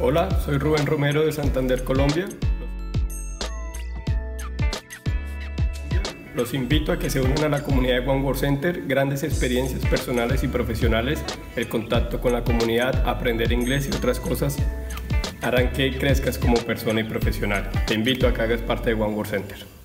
Hola, soy Rubén Romero de Santander, Colombia. Los invito a que se unan a la comunidad de One World Center, grandes experiencias personales y profesionales, el contacto con la comunidad, aprender inglés y otras cosas harán que crezcas como persona y profesional. Te invito a que hagas parte de One World Center.